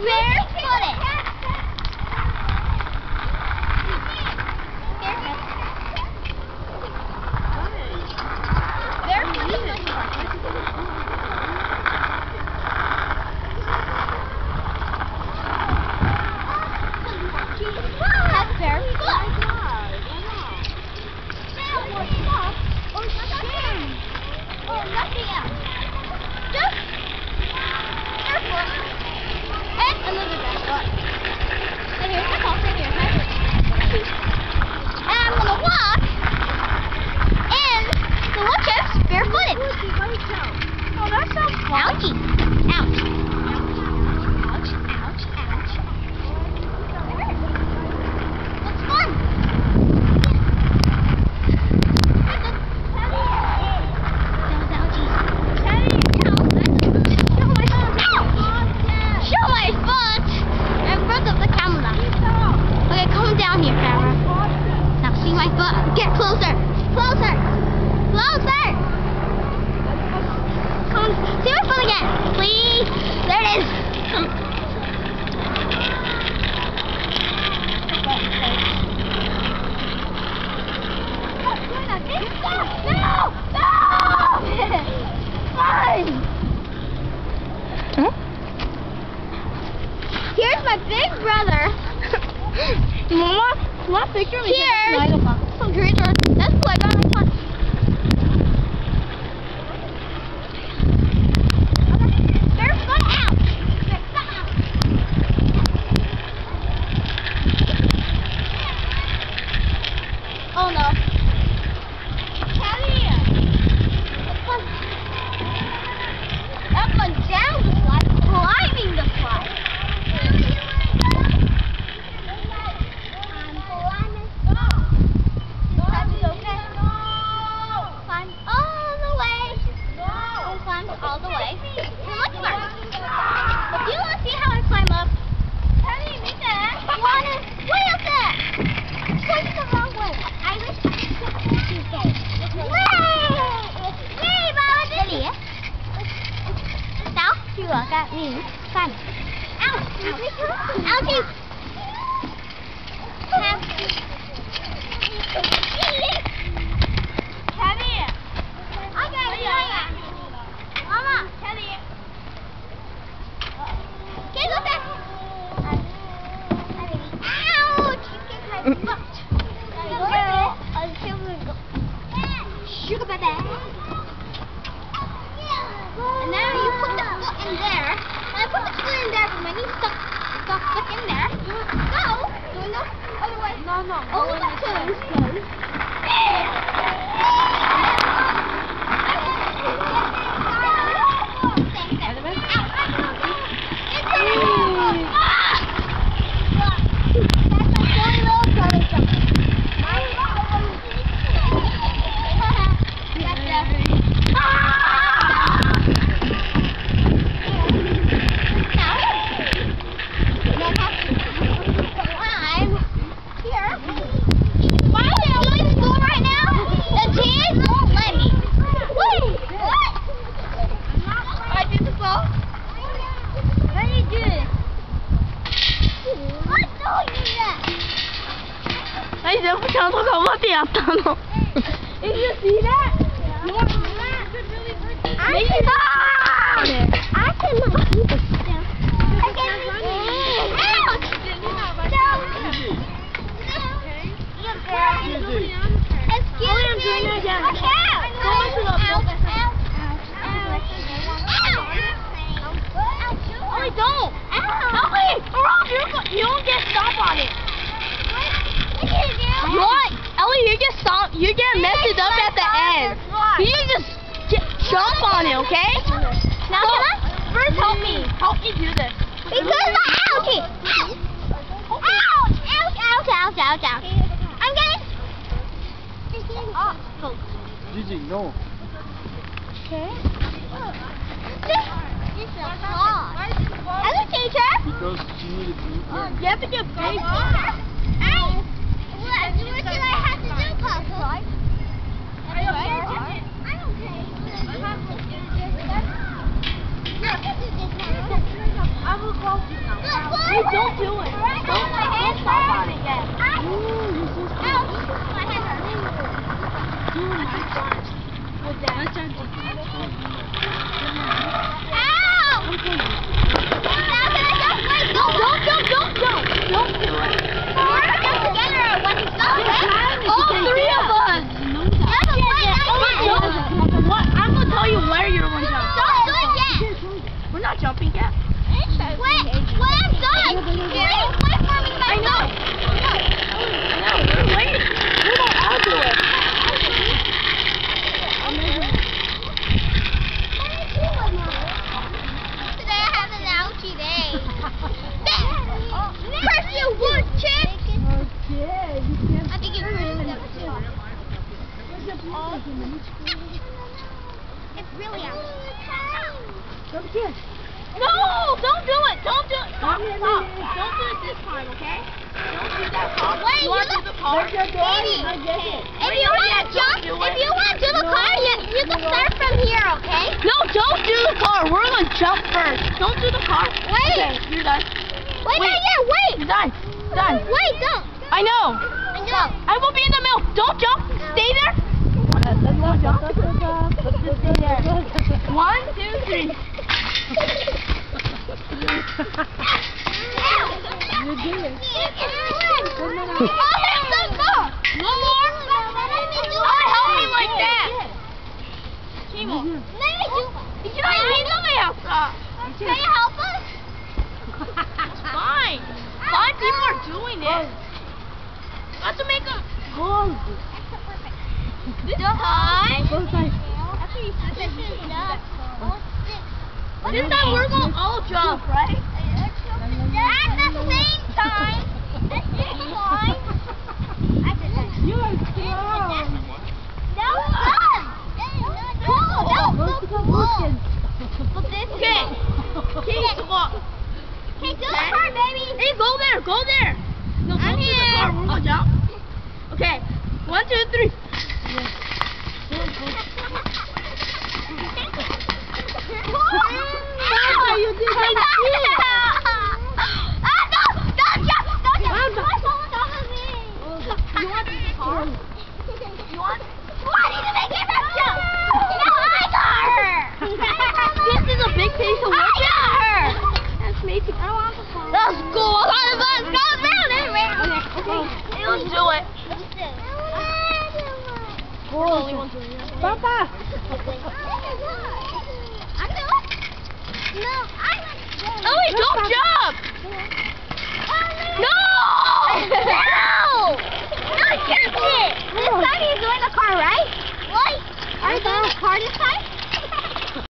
Where Now see my foot. Get closer. Closer. Closer. Come on. See my foot again. Please. There it is. No! No! Fine. Here's my big brother. Mama, what picture we Cheers. That's cool. I got my phone. Their foot out. Their foot out. Oh no. Kelly. Up and down the slide, climbing the slide. Climb all the way. No. Climb all the way. Now look first. Do you want to see how I climb up? Wanna? Wait a sec. Pointing the wrong way. I wish I could go. Way! Way, Baba Diddy. Now, you look at me. Climb. Ouch! Ouchie! Mama! Okay, go back. Ouch! You get my foot. Sugar baby. And now you put the foot in there. And I put the foot in there, but my knee stuck, stuck, stuck in there. Go. No, no. Other way. No, no. Oh, that's good. I'm here. Why am I doing school right now? The kids won't let me. Wait, what? I did the ball. How do you do it? What? No, you do that 哎，人不想做搞不点的呢。Did you see that? You want to do that? I Maybe can, not. I cannot do this. I can Ouch! Excuse me. Watch out! Go into the Ow, building. ow, ow, ow. Ellie, don't. Ow. Ellie, or else you go- you don't get stomp on it. Get stomp. You get messed up at the end. You just get, jump on it, okay? Now So, can I? First, help me. Mm-hmm. Help me do this. Because my ouchie. Ouch! Ouch! Ouch! Ouch! Ouch! Ouch! Ouch! I'm getting. Oh. Gigi, no. Okay. This is a hard. I'm a teacher. Because she needed to learn. You have to get big. I. What? What did I have do, Papa? I don't care. I don't care. No, this is just now. I will go. Look, look. Hey, don't do it. Right Don't, on my hand. don't stop on it yet. Ouch. Ouch. My hand hurts. Do my God. With that. Ow! Now can I jump? Wait, don't, don't jump, don't jump. Don't do it. We're gonna jump together when he's done, okay? All three of us. Yeah, but wait, It's really on. No, don't do it. Don't do it. Stop. Stop. Don't do it this time, okay? Don't do that. Stop. Wait, you want you to do the car? Baby, if you oh, want to jump, do if you want to do the car, you, you can start from here, okay? No, don't do the car. We're going to jump first. Don't do the car. Wait. Okay, you're done. Wait, Wait. not yet. Wait. You're done. Done. Wait, don't. I know. Go. I will be in the middle. Don't jump. Stay there. Let's jump. Stay there. One, two, three. You do it. Oh, there's some more. One more. Why help me like that? Timo. Let me do You know, you know they have stuff. Can you help us? It's fine. Five doing it. Let's make them. This time. This time Isn't that we're going to all jump, right? At the same time. This is fine. You are strong. No, done. Cool. No, so cool. But this is Okay. Okay, come on. Hey, do the part, baby. Hey, go there. Go there. No, I'm don't do the here. car. Going to jump. Okay. One, two, three. Ah, you did I that got too. it. Ah, no, don't jump, don't jump. Mama. Don't fall on top of me. You want this car? You want? Why did you make her jump? No, I got her. This is a big piece of I wood. got her. That's amazing. I want the car. Let's go. Let's go round and round. Let's do it. We're the only ones doing it. Papa. No, I like Oh, wait, don't jump. No! No! No, you can't. This time you're doing the car, right? What? Are you doing the car this time?